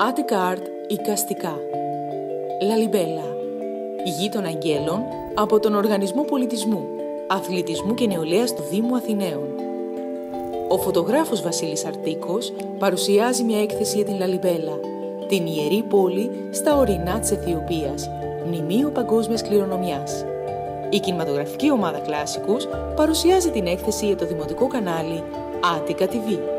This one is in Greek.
Attica Art Οικαστικά Λαλιμπέλα Γη των Αγγέλων από τον Οργανισμό Πολιτισμού, Αθλητισμού και Νεολαίας του Δήμου Αθηναίων. Ο φωτογράφος Βασίλης Αρτίκος παρουσιάζει μια έκθεση για την Λαλιμπέλα, την ιερή πόλη στα ορεινά της Αιθιοπίας, μνημείο παγκόσμιας κληρονομιάς. Η κινηματογραφική ομάδα Κλάσικους παρουσιάζει την έκθεση για το δημοτικό κανάλι Attica TV.